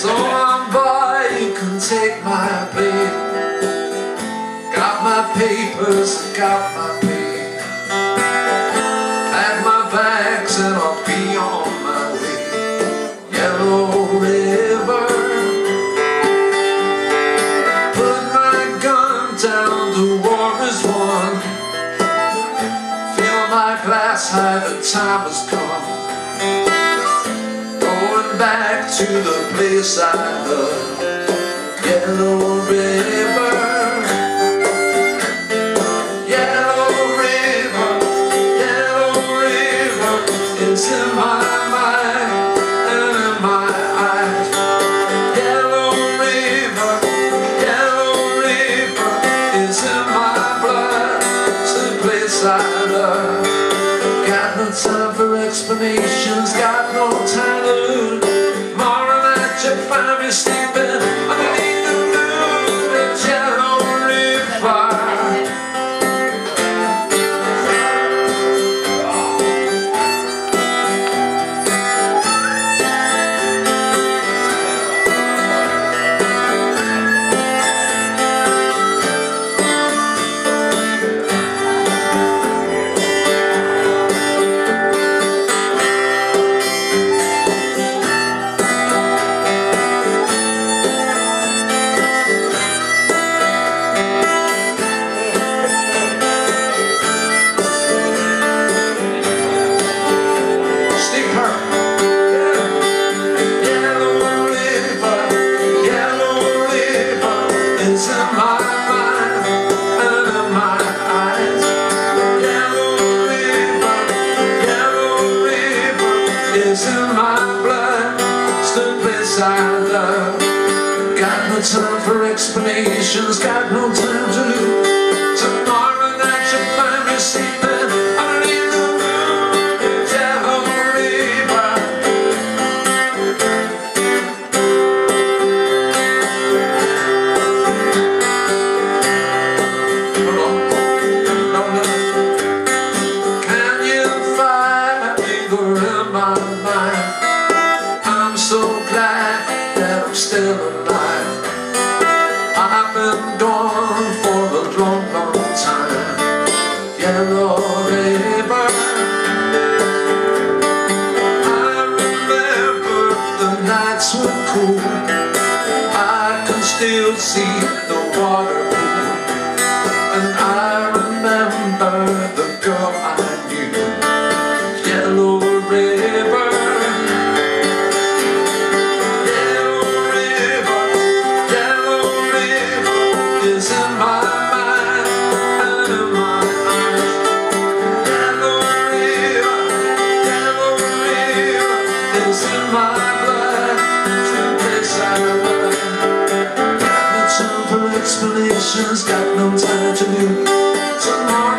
So I'm by, you can take my plate Got my papers, got my pay Pack my bags and I'll be on my way. Yellow River. Put my gun down, the war is won. Fill my glass high, the time has come to the place I love. Yellow River. Yellow River, Yellow River is in my mind and in my eyes. Yellow River, Yellow River is in my blood. It's the place I love. Got no time for explanations, got no time to lose. My blood. Place I love. Got no time for explanations, got no time to lose. Tomorrow night you'll find me sleeping the moon. No. Can you find in my mind? Nights were cool. I can still see explanations, got no time to do. Tomorrow